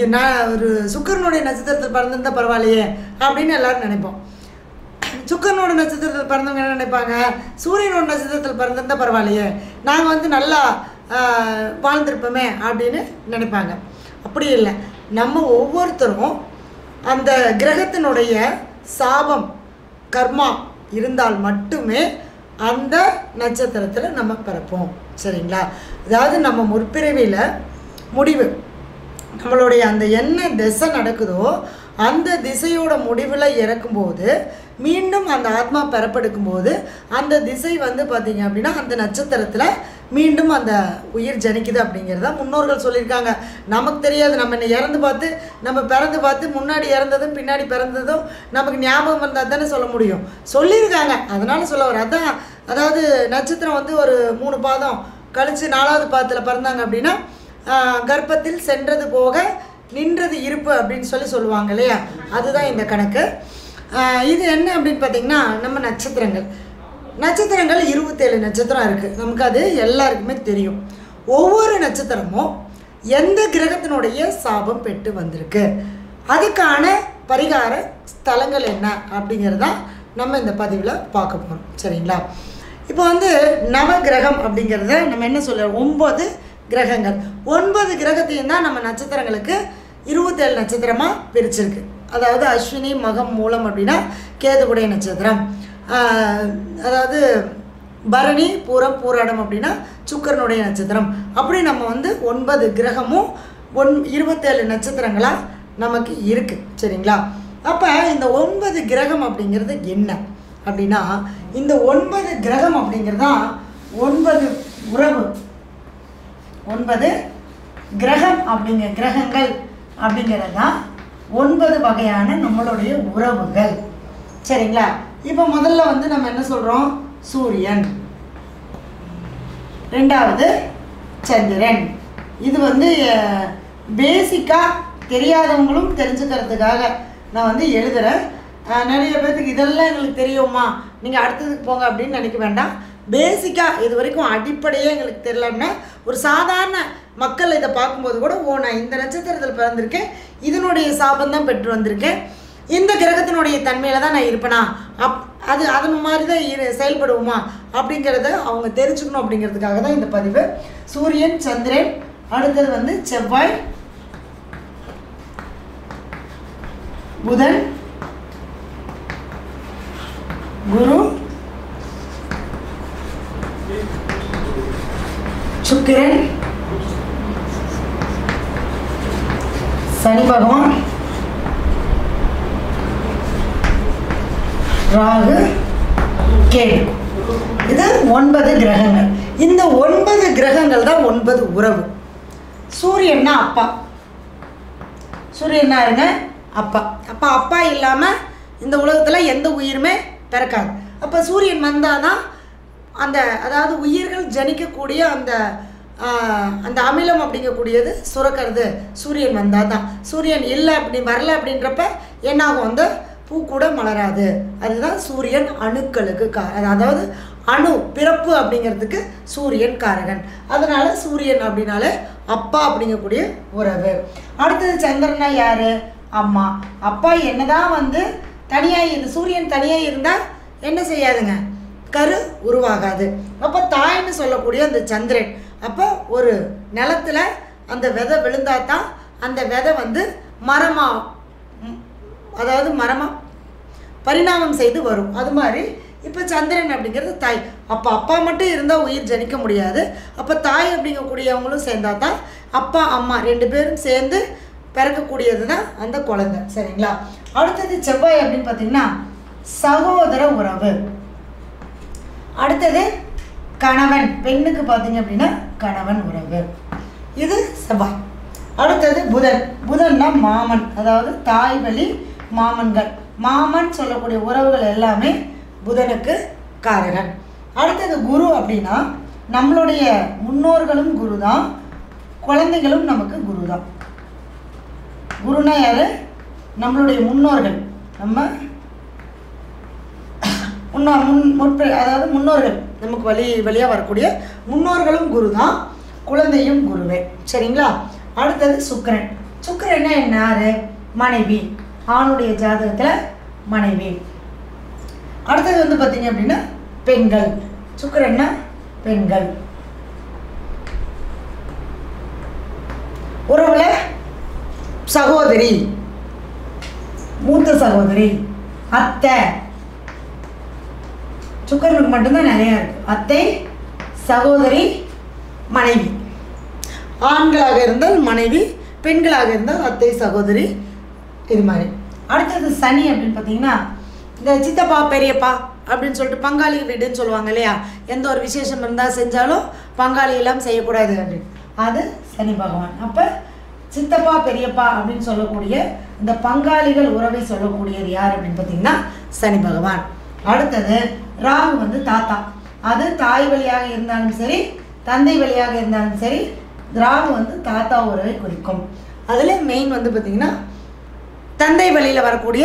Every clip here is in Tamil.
ஐயோ நான் ஒரு சுக்கரனுடைய நட்சத்திரத்தில் பிறந்திருந்தால் பரவாயில்லையே அப்படின்னு எல்லாரும் நினைப்போம். சுக்கரனோட நட்சத்திரத்தில் பிறந்தவங்க என்ன நினைப்பாங்க? சூரியனோட நட்சத்திரத்தில் பிறந்திருந்தால் பரவாயில்லையே நாங்கள் வந்து நல்லா வாழ்ந்திருப்போமே அப்படின்னு நினைப்பாங்க. அப்படி இல்லை நம்ம ஒவ்வொருத்தரும் அந்த கிரகத்தினுடைய சாபம் கர்மா இருந்தால் மட்டுமே அந்த நட்சத்திரத்தில் நம்ம பிறப்போம். சரிங்களா? அதாவது நம்ம முற்பிறவியில் முடிவு. நம்மளுடைய அந்த என்ன திசை நடக்குதோ அந்த திசையோட முடிவில் இறக்கும்போது மீண்டும் அந்த ஆத்மா பெறப்படுக்கும் போது அந்த திசை வந்து பார்த்திங்க அப்படின்னா அந்த நட்சத்திரத்தில் மீண்டும் அந்த உயிர் ஜனிக்குது அப்படிங்கிறத முன்னோர்கள் சொல்லியிருக்காங்க. நமக்கு தெரியாது நம்ம என்ன இறந்து பார்த்து நம்ம பிறந்து பார்த்து முன்னாடி இறந்ததும் பின்னாடி பிறந்ததும் நமக்கு ஞாபகம் வந்தால் தானே சொல்ல முடியும். சொல்லியிருக்காங்க. அதனால சொல்ல வர அதான் அதாவது நட்சத்திரம் வந்து ஒரு மூணு பாதம் கழித்து நாலாவது பாதத்தில் பிறந்தாங்க அப்படின்னா கர்ப்பத்தில் சென்றது போக நின்றது இருப்பு அப்படின்னு சொல்லி சொல்லுவாங்க இல்லையா? அதுதான் இந்த கணக்கு. இது என்ன அப்படின்னு பார்த்தீங்கன்னா நம்ம நட்சத்திரங்கள். நட்சத்திரங்கள் இருபத்தேழு நட்சத்திரம் இருக்குது நமக்கு அது எல்லாருக்குமே தெரியும். ஒவ்வொரு நட்சத்திரமும் எந்த கிரகத்தினுடைய சாபம் பெற்று வந்திருக்கு? அதுக்கான பரிகார ஸ்தலங்கள் என்ன அப்படிங்கிறதான் நம்ம இந்த பதிவில் பார்க்க போகிறோம் சரிங்களா? இப்போ வந்து நவகிரகம் அப்படிங்கிறத நம்ம என்ன சொல்ல ஒம்பது கிரகங்கள். ஒன்பது கிரகத்தையும் தான் நம்ம நட்சத்திரங்களுக்கு இருபத்தேழு நட்சத்திரமாக பிரிச்சிருக்கு. அதாவது அஸ்வினி மகம் மூலம் அப்படின்னா கேதுகுடைய நட்சத்திரம். அதாவது பரணி பூரம் பூராடம் அப்படின்னா சுக்கரனுடைய நட்சத்திரம். அப்படி நம்ம வந்து ஒன்பது கிரகமும் ஒன் இருபத்தேழு நட்சத்திரங்களாக நமக்கு இருக்குது சரிங்களா? அப்போ இந்த ஒன்பது கிரகம் அப்படிங்கிறது என்ன? அப்படின்னா இந்த ஒன்பது கிரகம் அப்படிங்கிறது தான் ஒன்பது உறவு. ஒன்பது கிரகம் அப்படிங்கிற கிரகங்கள் அப்படிங்கிறது தான் ஒன்பது வகையான நம்மளுடைய உறவுகள். சரிங்களா? இப்போ முதல்ல வந்து நம்ம என்ன சொல்கிறோம் சூரியன். ரெண்டாவது சந்திரன். இது வந்து பேசிக்காக தெரியாதவங்களும் தெரிஞ்சுக்கிறதுக்காக நான் வந்து எழுதுகிறேன் நிறைய பேர்த்துக்கு இதெல்லாம் எங்களுக்கு தெரியுமா? நீங்கள் அடுத்ததுக்கு போங்க அப்படின்னு நினைக்க வேண்டாம். பேசிக்காக இது வரைக்கும் அடிப்படையே எங்களுக்கு தெரியலன்னா ஒரு சாதாரண மக்கள் இதை பார்க்கும்போது கூட ஓ நான் இந்த நட்சத்திரத்தில் பிறந்திருக்கேன். இதனுடைய சாபம் தான் பெற்று வந்திருக்கேன். இந்த கிரகத்தினுடைய தன்மையில் தான் நான் இருப்பேனா? அப் அது அதன் மாதிரி தான் இரு செயல்படுவோமா? அப்படிங்கிறத அவங்க தெரிஞ்சுக்கணும் அப்படிங்கிறதுக்காக தான் இந்த பதிவு. சூரியன் சந்திரன் அடுத்தது வந்து செவ்வாய் புதன் குரு சுக்கிரன். சனி பகவான். ராகு கேது. இது ஒன்பது கிரகங்கள். இந்த ஒன்பது கிரகங்கள் தான் ஒன்பது உறவு. சூரியன்னா அப்பா. சூரியன்னா இருங்க அப்பா. அப்பா அப்பா இல்லாமல் இந்த உலகத்தில் எந்த உயிருமே பிறக்காது. அப்போ சூரியன் வந்தால் தான் அந்த அதாவது உயிர்கள் ஜனிக்கக்கூடிய அந்த அந்த அமிலம் அப்படிங்கக்கூடியது சுரக்கிறது. சூரியன் வந்தால் தான். சூரியன் இல்லை அப்படி வரல அப்படின்றப்ப என்னாகும்? அந்த பூ கூட மலராது. அதுதான் சூரியன் அணுக்களுக்கு கா அதாவது அணு பிறப்பு அப்படிங்கிறதுக்கு சூரியன் காரகன். அதனால சூரியன் அப்படின்னாலே அப்பா அப்படிங்கக்கூடிய உறவு. அடுத்தது சந்திரனா யாரு? அம்மா. அப்பா என்னதான் வந்து தனியாக இரு சூரியன் தனியாக இருந்தால் என்ன செய்யாதுங்க? கரு உருவாகாது. அப்போ தாய்ன்னு சொல்லக்கூடிய அந்த சந்திரன் அப்போ ஒரு நிலத்துல அந்த விதை விழுந்தா தான் அந்த விதை வந்து மரமாக அதாவது மரமாக பரிணாமம் செய்து வரும். அது மாதிரி இப்போ சந்திரன் அப்படிங்கிறது தாய். அப்போ அப்பா மட்டும் இருந்தால் உயிர் ஜனிக்க முடியாது. அப்போ தாய் அப்படிங்கக்கூடியவங்களும் சேர்ந்தா தான் அப்பா அம்மா ரெண்டு பேரும் சேர்ந்து பிறக்கக்கூடியது தான் அந்த குழந்தை. சரிங்களா? அடுத்தது செவ்வாய் அப்படின்னு பார்த்தீங்கன்னா சகோதர உறவு. அடுத்தது கணவன். பெண்ணுக்கு பார்த்தீங்க அப்படின்னா கணவன் உறவு. இது செவ்வாய். அடுத்தது புதன். புதன்னா மாமன். அதாவது தாய் வழி மாமன்கள். மாமன் சொல்லக்கூடிய உறவுகள் எல்லாமே புதனுக்கு காரகன். அடுத்தது குரு அப்படின்னா நம்மளுடைய முன்னோர்களும் குரு தான் குழந்தைகளும் நமக்கு குரு தான் குருனா யார்? நம்மளுடைய முன்னோர்கள். நம்ம முன்னோ முன் முற்ப அதாவது முன்னோர்கள் நமக்கு வழி வழியாக வரக்கூடிய முன்னோர்களும் குரு தான் குழந்தையும் குருவே. சரிங்களா? அடுத்தது சுக்கிரன். சுக்கிரன்னா என்ன? யாரு? மனைவி. ஆணுடைய ஜாதகத்தில் மனைவி. அடுத்தது வந்து பார்த்தீங்க அப்படின்னா பெண்கள். சுக்கரன்னா பெண்கள். உறவுல சகோதரி. மூத்த சகோதரி. அத்தை. சுக்கரனுக்கு மட்டும்தான் நிறையா இருக்கும் அத்தை சகோதரி மனைவி. ஆண்களாக இருந்தால் மனைவி பெண்களாக இருந்தால் அத்தை சகோதரி இது மாதிரி. அடுத்தது சனி அப்படின்னு பார்த்தீங்கன்னா இந்த சித்தப்பா பெரியப்பா அப்படின்னு சொல்லிட்டு பங்காளி வீடுன்னு சொல்லுவாங்க இல்லையா? எந்த ஒரு விசேஷம் இருந்தால் செஞ்சாலும் பங்காளி எல்லாம் செய்யக்கூடாது அப்படின்னு அது சனி பகவான். அப்போ சித்தப்பா பெரியப்பா அப்படின்னு சொல்லக்கூடிய இந்த பங்காளிகள் உறவை சொல்லக்கூடியது யார் அப்படின்னு பார்த்தீங்கன்னா சனி பகவான். அடுத்தது ராகு வந்து தாத்தா. அது தாய் வழியாக இருந்தாலும் சரி தந்தை வழியாக இருந்தாலும் சரி ராகு வந்து தாத்தா உறவை குறிக்கும். அதில் மெயின் வந்து பார்த்திங்கன்னா தந்தை வழியில் வரக்கூடிய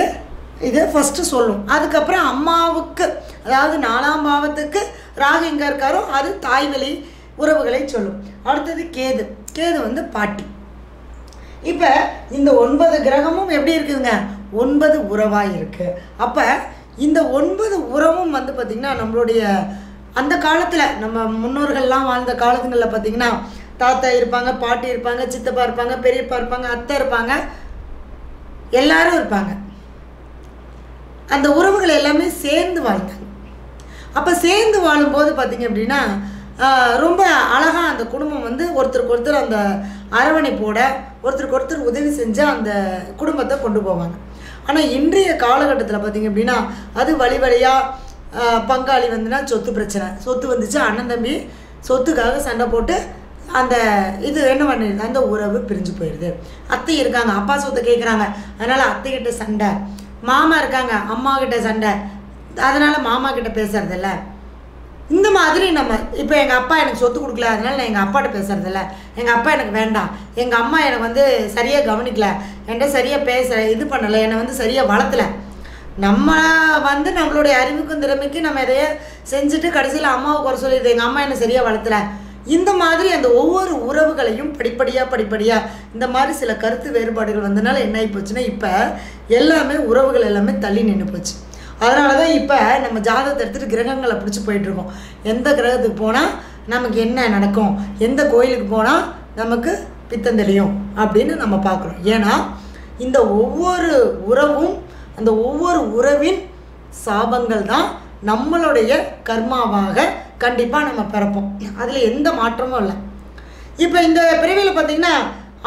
இது ஃபஸ்ட்டு சொல்லும். அதுக்கப்புறம் அம்மாவுக்கு அதாவது நாலாம் பாவத்துக்கு ராகு எங்கே இருக்காரோ அது தாய் வழி உறவுகளை சொல்லும். அடுத்தது கேது. கேது வந்து பாட்டி. இப்போ இந்த ஒன்பது கிரகமும் எப்படி இருக்குதுங்க? ஒன்பது உறவாக இருக்குது அப்போ இந்த ஒன்பது உறவும் வந்து பார்த்திங்கன்னா நம்மளுடைய அந்த காலத்தில் நம்ம முன்னோர்கள்லாம் வாழ்ந்த காலத்துங்களில் பார்த்திங்கன்னா தாத்தா இருப்பாங்க பாட்டி இருப்பாங்க சித்தப்பா இருப்பாங்க பெரியப்பா இருப்பாங்க அத்தை இருப்பாங்க. எல்லாரும் இருப்பாங்க. அந்த உறவுகள் எல்லாமே சேர்ந்து வாழ்ந்தாங்க. அப்போ சேர்ந்து வாழும்போது பார்த்திங்க அப்படின்னா ரொம்ப அழகாக அந்த குடும்பம் வந்து ஒருத்தருக்கு ஒருத்தர் அந்த அரவணைப்போட ஒருத்தருக்கு ஒருத்தர் உதவி செஞ்சு அந்த குடும்பத்தை கொண்டு போவாங்க. ஆனால் இன்றைய காலகட்டத்தில் பார்த்திங்க அப்படின்னா அது வழி வழியாக பங்காளி வந்துன்னா சொத்து பிரச்சனை. சொத்து வந்துச்சு அண்ணன் தம்பி சொத்துக்காக சண்டை போட்டு அந்த இது என்ன பண்ணிடுது? அந்த உறவு பிரிஞ்சு போயிடுது. அத்தை இருக்காங்க அப்பா சொத்தை கேட்குறாங்க அதனால் அத்தைக்கிட்ட சண்டை. மாமா இருக்காங்க அம்மா கிட்ட சண்டை. அதனால் மாமா கிட்ட பேசுறதில்ல. இந்த மாதிரி நம்ம இப்போ எங்கள் அப்பா எனக்கு சொத்து கொடுக்கல அதனால நான் எங்கள் அப்பாட்ட பேசுகிறதில்ல எங்கள் அப்பா எனக்கு வேண்டாம். எங்கள் அம்மா எனக்கு வந்து சரியாக கவனிக்கல. என்கிட்ட சரியாக பேச இது பண்ணலை என்னை வந்து சரியாக வளர்த்தல. நம்ம வந்து நம்மளுடைய அறிவுக்கும் திறமைக்கு நம்ம எதையோ செஞ்சுட்டு கடைசியில் அம்மாவை குறை சொல்லிடுது. எங்கள் அம்மா என்னை சரியாக வளர்த்தல. இந்த மாதிரி அந்த ஒவ்வொரு உறவுகளையும் படிப்படியாக படிப்படியாக இந்த மாதிரி சில கருத்து வேறுபாடுகள் வந்தனால என்ன ஆகி போச்சுன்னா இப்போ எல்லாமே உறவுகள் எல்லாமே தள்ளி நின்று போச்சு. அதனால தான் இப்போ நம்ம ஜாதகத்தை எடுத்துகிட்டு கிரகங்களை பிடிச்சி போயிட்டுருக்கோம் எந்த கிரகத்துக்கு போனால் நமக்கு என்ன நடக்கும்? எந்த கோயிலுக்கு போனால் நமக்கு பித்தம் தெளியும் அப்படின்னு நம்ம பார்க்குறோம். ஏன்னா இந்த ஒவ்வொரு உறவும் அந்த ஒவ்வொரு உறவின் சாபங்கள் தான் நம்மளுடைய கர்மாவாக கண்டிப்பாக நம்ம பிறப்போம். அதில் எந்த மாற்றமும் இல்லை. இப்போ இந்த பிரிவில் பார்த்தீங்கன்னா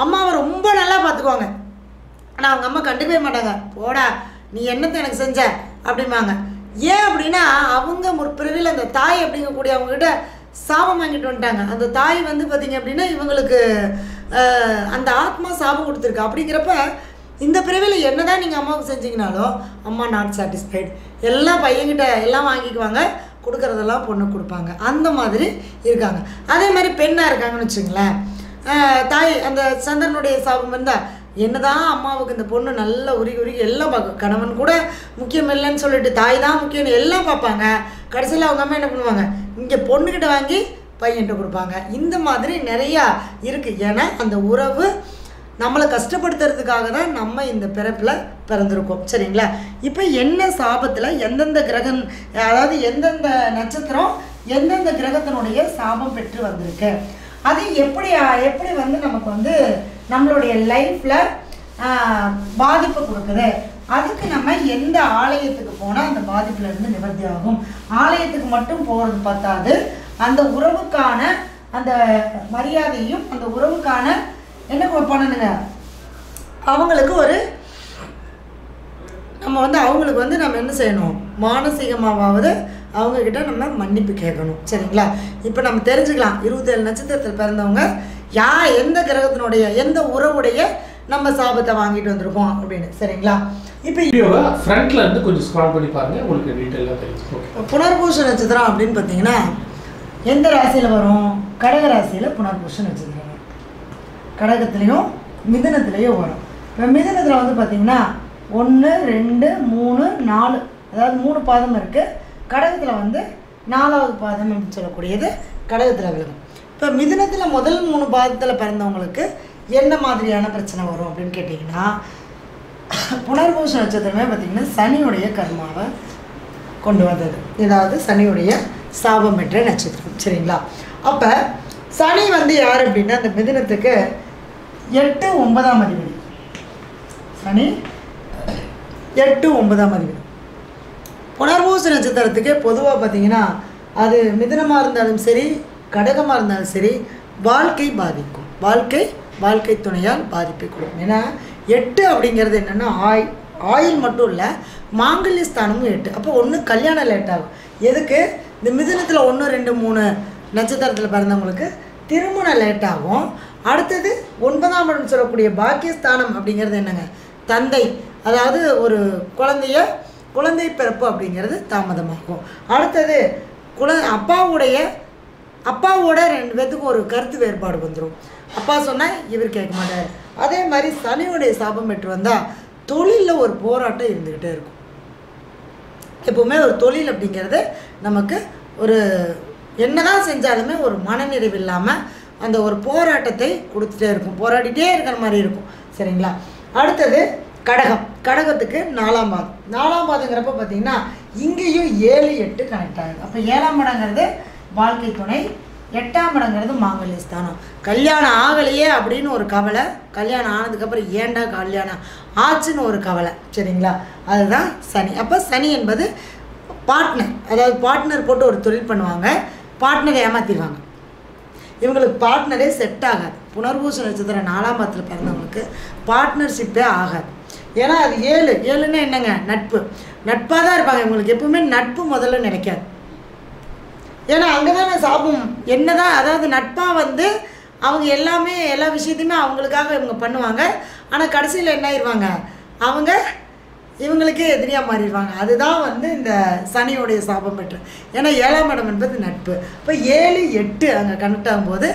அம்மாவை ரொம்ப நல்லா பார்த்துக்குவாங்க. ஆனால் அவங்க அம்மா கண்டுக்கவே மாட்டாங்க. போடா நீ என்னத்தை எனக்கு செஞ்ச? அப்படிம்பாங்க. ஏன் அப்படின்னா அவங்க முற்பிறவியில் அந்த தாய் அப்படிங்கக்கூடிய அவங்ககிட்ட சாபம் வாங்கிட்டு வந்துட்டாங்க. அந்த தாய் வந்து பார்த்திங்க அப்படின்னா இவங்களுக்கு அந்த ஆத்மா சாபம் கொடுத்துருக்கு. அப்படிங்கிறப்ப இந்த பிறவியில் என்னதான் நீங்கள் அம்மாவுக்கு செஞ்சீங்கனாலும் அம்மா நாட் சாட்டிஸ்ஃபைடு எல்லாம் பையன்கிட்ட எல்லாம் வாங்கிக்குவாங்க. கொடுக்குறதெல்லாம் பொண்ணு கொடுப்பாங்க. அந்த மாதிரி இருக்காங்க. அதே மாதிரி பெண்ணாக இருக்காங்கன்னு வச்சுங்களேன் தாய் அந்த சந்திரனுடைய சாபம் இருந்தால் என்னதான் அம்மாவுக்கு இந்த பொண்ணு நல்லா உருகி உருகி எல்லாம் பார்க்கும் கணவன் கூட முக்கியம் இல்லைன்னு சொல்லிட்டு தாய் தான் முக்கியம்னு எல்லாம் பார்ப்பாங்க. கடைசியில் அவங்க அம்மா என்ன பண்ணுவாங்க? இங்கே பொண்ணுக்கிட்ட வாங்கி பையன்கிட்ட கொடுப்பாங்க. இந்த மாதிரி நிறையா இருக்குது ஏன்னா அந்த உறவு நம்மளை கஷ்டப்படுத்துறதுக்காக தான் நம்ம இந்த பிறப்பில் பிறந்திருக்கோம். சரிங்களா? இப்போ என்ன சாபத்தில் எந்தெந்த கிரகம் அதாவது எந்தெந்த நட்சத்திரம் எந்தெந்த கிரகத்தினுடைய சாபம் பெற்று வந்திருக்கு? அது எப்படி எப்படி வந்து நமக்கு வந்து நம்மளுடைய லைஃப்பில் பாதிப்பு கொடுக்குது? அதுக்கு நம்ம எந்த ஆலயத்துக்கு போனால் அந்த பாதிப்புலேருந்து நிவர்த்தி ஆகும்? ஆலயத்துக்கு மட்டும் போகிறது பார்த்தாது அந்த உறவுக்கான அந்த மரியாதையும் அந்த உறவுக்கான என்ன பண்ணணுங்க? அவங்களுக்கு ஒரு நம்ம வந்து அவங்களுக்கு வந்து நம்ம என்ன செய்யணும்? மானசீகமாவது அவங்கக்கிட்ட நம்ம மன்னிப்பு கேட்கணும். சரிங்களா? இப்போ நம்ம தெரிஞ்சுக்கலாம். இருபத்தேழு நட்சத்திரத்தில் பிறந்தவங்க யா எந்த கிரகத்தினுடைய எந்த உறவுடைய நம்ம சாபத்தை வாங்கிட்டு வந்திருக்கோம் அப்படின்னு. சரிங்களா? இப்போ வீடியோவை ஃப்ரண்ட்ல இருந்து கொஞ்சம் ஸ்க்ரால் பண்ணி பாருங்க. உங்களுக்கு டீட்டெயிலாக தெரியும். புனர்பூச நட்சத்திரம் அப்படின்னு பார்த்தீங்கன்னா எந்த ராசியில் வரும்? கடக ராசியில் புனர்பூச நட்சத்திரம். கடகத்துலேயும் மிதுனத்துலேயும் வரும். இப்போ மிதுனத்தில் வந்து பார்த்தீங்கன்னா ஒன்று ரெண்டு மூணு நாலு அதாவது மூணு பாதம் இருக்குது கடகத்தில் வந்து நாலாவது பாதம் அப்படின்னு சொல்லக்கூடியது கடகத்தில் விழுகும். இப்போ மிதுனத்தில் முதல் மூணு பாதத்தில் பிறந்தவங்களுக்கு என்ன மாதிரியான பிரச்சனை வரும் அப்படின்னு கேட்டிங்கன்னா புனர்பூச நட்சத்திரமே பார்த்திங்கன்னா சனியுடைய கர்மாவை கொண்டு வந்தது. இதாவது சனியுடைய சாபம் பெற்ற நட்சத்திரம் சரிங்களா? அப்போ சனி வந்து யார் அப்படின்னா அந்த மிதுனத்துக்கு எட்டு ஒன்பதாம் அதிபதி. சனி எட்டு ஒன்பதாம் அதிபதி. புனர்பூச நட்சத்திரத்துக்கே பொதுவாக பார்த்தீங்கன்னா அது மிதனமாக இருந்தாலும் சரி கடகமாக இருந்தாலும் சரி வாழ்க்கை பாதிக்கும். வாழ்க்கை வாழ்க்கை துணையால் பாதிப்பை கொடுக்கும். ஏன்னா எட்டு அப்படிங்கிறது என்னென்னா ஆய் ஆயில் மட்டும் இல்லை மாங்கல்ய ஸ்தானமும் எட்டு. அப்போ ஒன்று கல்யாணம் லேட் ஆகும். எதுக்கு? இந்த மிதனத்தில் ஒன்று ரெண்டு மூணு நட்சத்திரத்தில் பிறந்தவங்களுக்கு திருமணம் லேட் ஆகும். அடுத்தது ஒன்பதாம் இடம் சொல்லக்கூடிய பாக்கியஸ்தானம் அப்படிங்கிறது என்னங்க? தந்தை. அதாவது ஒரு குழந்தைய குழந்தை பிறப்பு அப்படிங்கிறது தாமதமாகும். அடுத்தது குழ அப்பாவுடைய அப்பாவோட ரெண்டு பேர்த்துக்கும் ஒரு கருத்து வேறுபாடு வந்துடும் அப்பா சொன்னால் இவர் கேட்க மாட்டார். அதே மாதிரி சனியுடைய சாபம் பெற்று வந்தால் தொழிலில் ஒரு போராட்டம் இருந்துக்கிட்டே இருக்கும். எப்போவுமே ஒரு தொழில் அப்படிங்கிறது நமக்கு ஒரு என்னதான் செஞ்சாலுமே ஒரு மனநிறைவு இல்லாமல் அந்த ஒரு போராட்டத்தை கொடுத்துட்டே இருக்கும். போராடிட்டே இருக்கிற மாதிரி இருக்கும். சரிங்களா? அடுத்தது கடகம். கடகத்துக்கு நாலாம் பாதம். நாலாம் பாதங்கிறப்ப பார்த்தீங்கன்னா இங்கேயும் ஏழு எட்டு கனெக்ட் ஆகுது. அப்போ ஏழாம் இடங்கிறது வாழ்க்கை துணை எட்டாம் இடங்கிறது மாங்கல்ய ஸ்தானம். கல்யாணம் ஆகலையே அப்படின்னு ஒரு கவலை கல்யாணம் ஆனதுக்கப்புறம் ஏன்டா கல்யாணம் ஆச்சுன்னு ஒரு கவலை சரிங்களா? அதுதான் சனி. அப்போ சனி என்பது பார்ட்னர் அதாவது பார்ட்னர் போட்டு ஒரு தொழில் பண்ணுவாங்க பார்ட்னரை ஏமாற்றிடுவாங்க இவங்களுக்கு பார்ட்னரே செட் ஆகாது. புனர்பூச நட்சத்திரம் நாலாம் பாதத்தில் பிறந்தவங்களுக்கு பார்ட்னர்ஷிப்பே ஆகாது. ஏன்னா அது ஏழு. ஏழுன்னா என்னங்க? நட்பு. நட்பாக தான் இருப்பாங்க. இவங்களுக்கு எப்பவுமே நட்பு முதல்ல நினைக்காது. ஏன்னா அங்கே தானே சாபம். என்னதான் அதாவது நட்பாக வந்து அவங்க எல்லாமே எல்லா விஷயத்தையுமே அவங்களுக்காக இவங்க பண்ணுவாங்க. ஆனால் கடைசியில் என்ன ஆயிடுவாங்க அவங்க இவங்களுக்கே எதிரியாக மாறிடுவாங்க. அதுதான் வந்து இந்த சனியோடைய சாபம் பெற்று. ஏன்னா ஏழாம் இடம் என்பது நட்பு. இப்போ ஏழு எட்டு அங்கே கனெக்ட் ஆகும்போது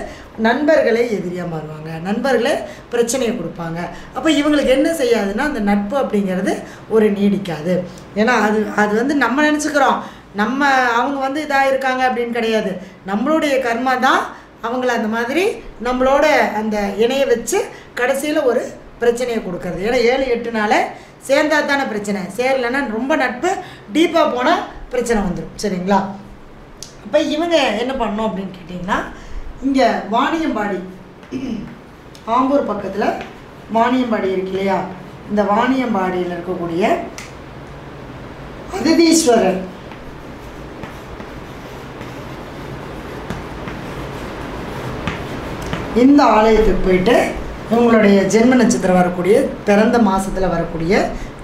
நண்பர்களே எதிரியாக மாறுவாங்க. நண்பர்களே பிரச்சனையை கொடுப்பாங்க. அப்போ இவங்களுக்கு என்ன செய்யாதுன்னா அந்த நட்பு அப்படிங்கிறது ஒரு நீடிக்காது. ஏன்னா அது அது வந்து நம்ம நினச்சிக்கிறோம். நம்ம அவங்க வந்து இதாக இருக்காங்க அப்படின்னு கிடையாது. நம்மளுடைய கர்மா தான் அவங்கள அந்த மாதிரி நம்மளோட அந்த இணைய வச்சு கடைசியில் ஒரு பிரச்சனையை கொடுக்கறது. ஏன்னா ஏழு எட்டுனால சேர்ந்தா தானே பிரச்சனை. சேரலைன்னா ரொம்ப நட்பு டீப்பாக போனால் பிரச்சனை வந்துடும் சரிங்களா? அப்போ இவங்க என்ன பண்ணோம் அப்படின்னு கேட்டிங்கன்னா இங்கே வாணியம்பாடி ஆம்பூர் பக்கத்தில் வாணியம்பாடி இருக்கு இல்லையா? இந்த வாணியம்பாடியில் இருக்கக்கூடிய அதிதீஸ்வரர் இந்த ஆலயத்துக்கு போயிட்டு உங்களுடைய ஜென்ம நட்சத்திரம் வரக்கூடிய பிறந்த மாதத்தில் வரக்கூடிய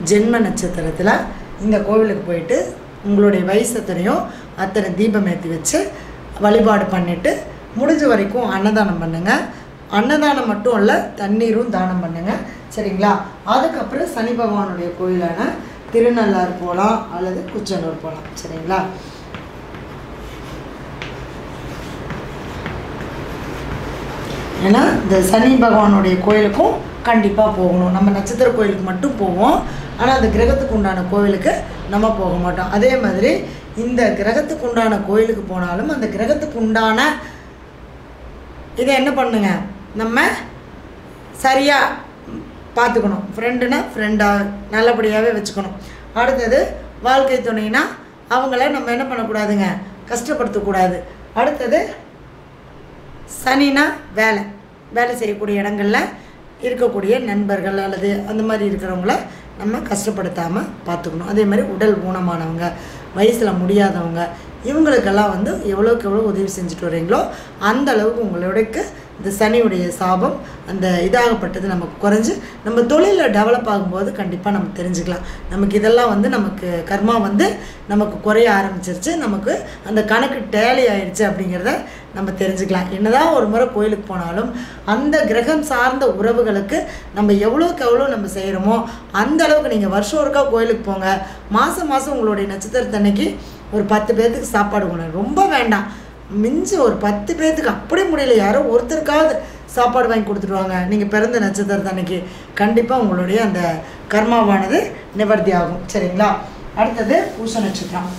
ஜென்ம நட்சத்திரத்தில் இந்த கோவிலுக்கு போயிட்டு உங்களுடைய வயசு அத்தனையும் அத்தனை தீபம் ஏற்றி வச்சு வழிபாடு பண்ணிவிட்டு முடிஞ்ச வரைக்கும் அன்னதானம் பண்ணுங்கள் அன்னதானம் மட்டும் இல்லை தண்ணீரும் தானம் பண்ணுங்கள் சரிங்களா? அதுக்கப்புறம் சனி பகவானுடைய கோயிலான திருநள்ளாறு போகலாம் அல்லது குச்சனூர் போகலாம். சரிங்களா? ஏன்னா இந்த சனி பகவானுடைய கோயிலுக்கும் கண்டிப்பாக போகணும். நம்ம நட்சத்திர கோயிலுக்கு மட்டும் போவோம். ஆனால் அந்த கிரகத்துக்கு உண்டான கோவிலுக்கு நம்ம போக மாட்டோம். அதே மாதிரி இந்த கிரகத்துக்கு உண்டான கோயிலுக்கு போனாலும் அந்த கிரகத்துக்கு உண்டான இதை என்ன பண்ணுங்க? நம்ம சரியாக பார்த்துக்கணும். ஃப்ரெண்டுனா ஃப்ரெண்டாக நல்லபடியாகவே வச்சுக்கணும். அடுத்தது வாழ்க்கை துணைனா அவங்கள நம்ம என்ன பண்ணக்கூடாதுங்க? கஷ்டப்படுத்தக்கூடாது. அடுத்தது சனினா வேலை. வேலை செய்யக்கூடிய இடங்களில் இருக்கக்கூடிய நண்பர்கள் அல்லது அந்த மாதிரி இருக்கிறவங்கள நம்ம கஷ்டப்படுத்தாமல் பார்த்துக்கணும். அதே மாதிரி உடல் ஊனமானவங்க வயசில் முடியாதவங்க இவங்களுக்கெல்லாம் வந்து எவ்வளோக்கு எவ்வளோ உதவி செஞ்சுட்டு வரீங்களோ அந்த அளவுக்கு உங்களுடையக்கு இந்த சனியுடைய சாபம் அந்த இதாகப்பட்டது நமக்கு குறைஞ்சு நம்ம தொழிலில் டெவலப் ஆகும்போது கண்டிப்பாக நம்ம தெரிஞ்சுக்கலாம். நமக்கு இதெல்லாம் வந்து நமக்கு கர்மா வந்து நமக்கு குறைய ஆரம்பிச்சிருச்சு. நமக்கு அந்த கணக்கு டேலி ஆயிடுச்சு அப்படிங்கிறத நம்ம தெரிஞ்சுக்கலாம். என்னதான் ஒரு முறை கோயிலுக்கு போனாலும் அந்த கிரகம் சார்ந்த உறவுகளுக்கு நம்ம எவ்வளோக்கு எவ்வளோ நம்ம செய்கிறோமோ அந்த அளவுக்கு நீங்கள் வருஷம் ஒருக்கா கோயிலுக்கு போங்க. மாதம் மாதம் உங்களுடைய நட்சத்திரத்தன்னைக்கு ஒரு பத்து பேர்த்துக்கு சாப்பாடு கொண்டு ரொம்ப வேண்டாம். மிஞ்சி ஒரு பத்து பேர்த்துக்கு அப்படி முடியல. யாரோ ஒருத்தருக்காவது சாப்பாடு வாங்கி கொடுத்துருவாங்க நீங்கள் பிறந்த நட்சத்திரத்தன்னைக்கு கண்டிப்பாக உங்களுடைய அந்த கர்மாவானது நிவர்த்தி ஆகும் சரிங்களா? அடுத்தது பூச நட்சத்திரம்.